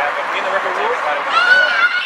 Hey,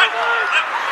One, one.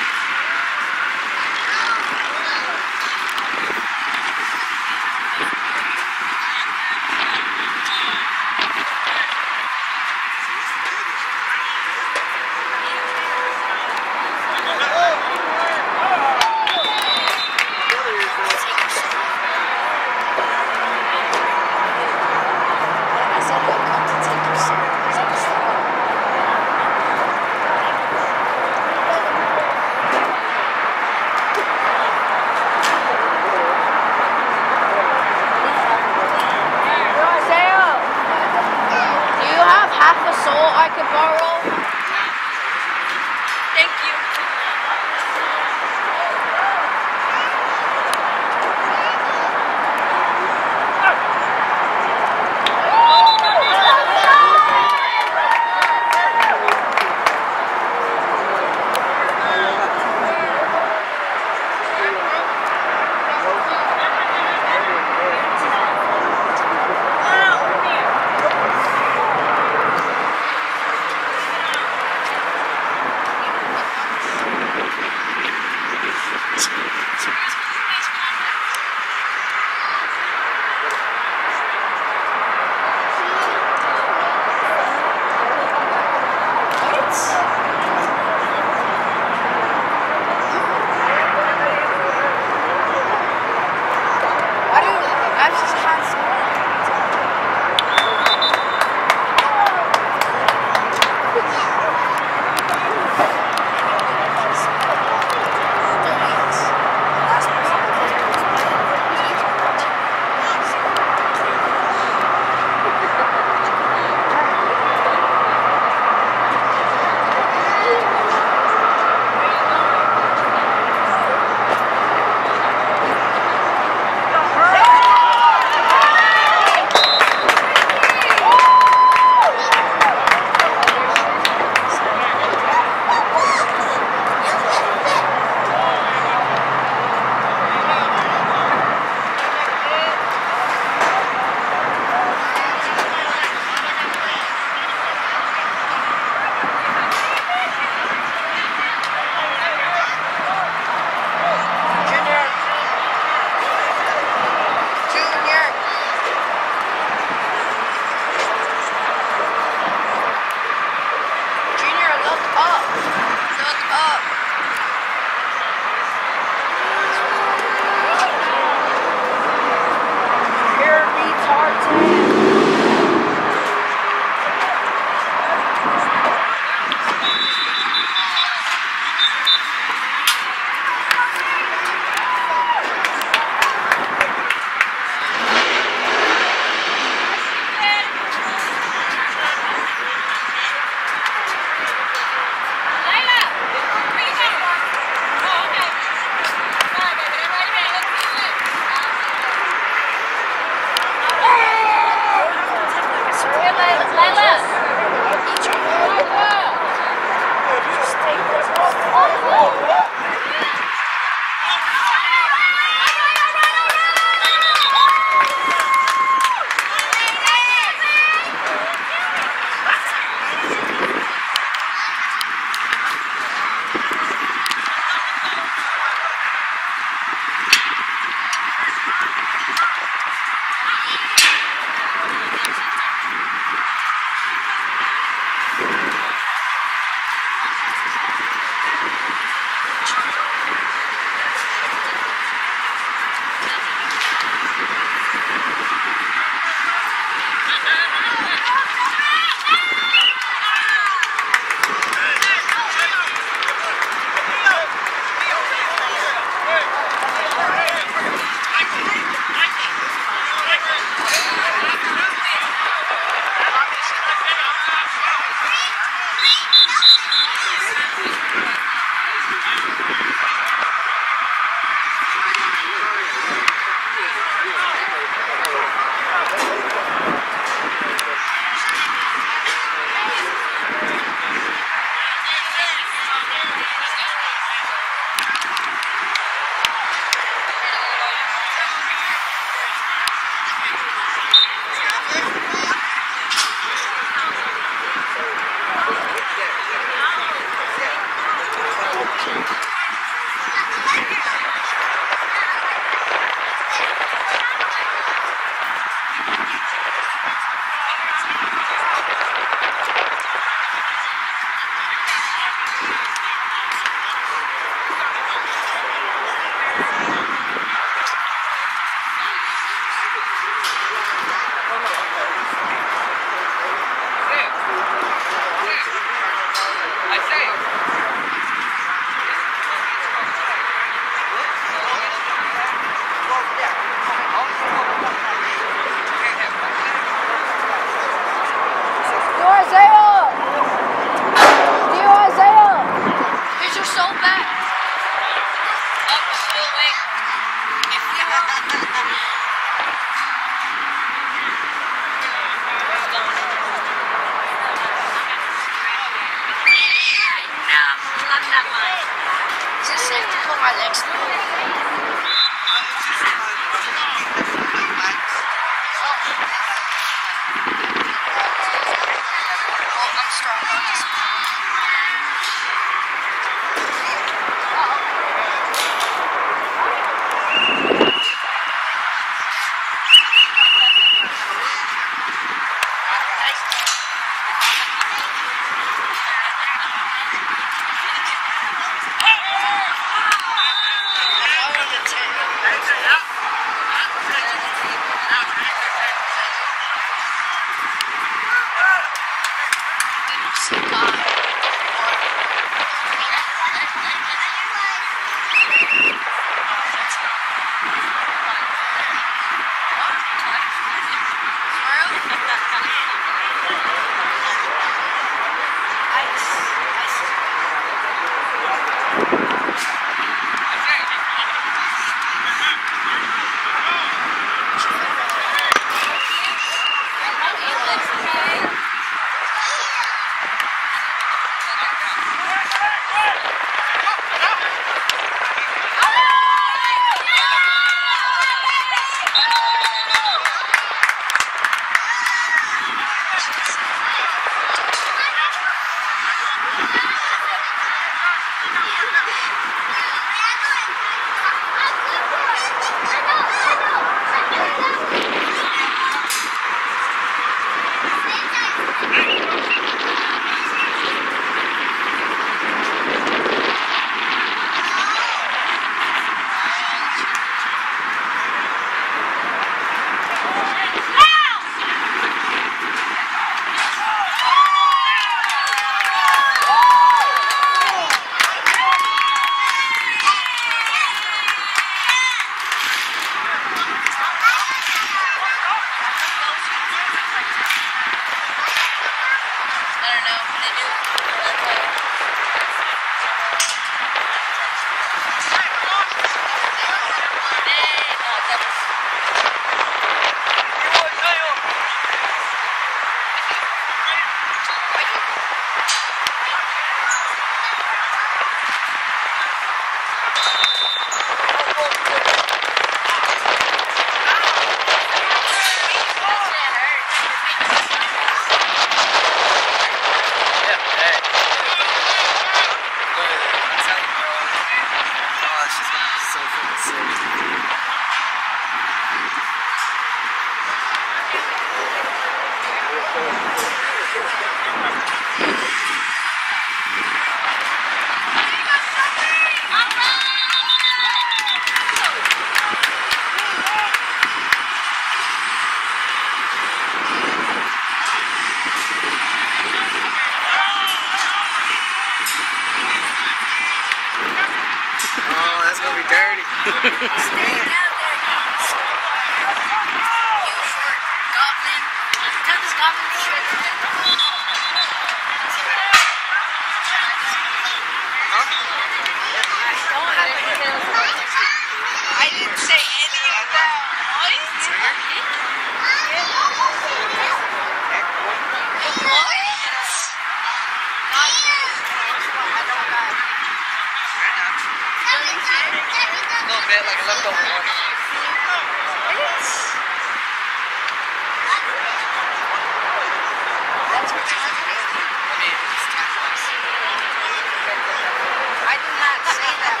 Not say that.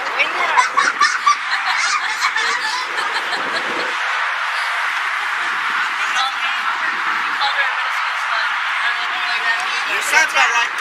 About right.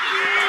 Yeah.